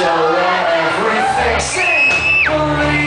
show everything. Sing.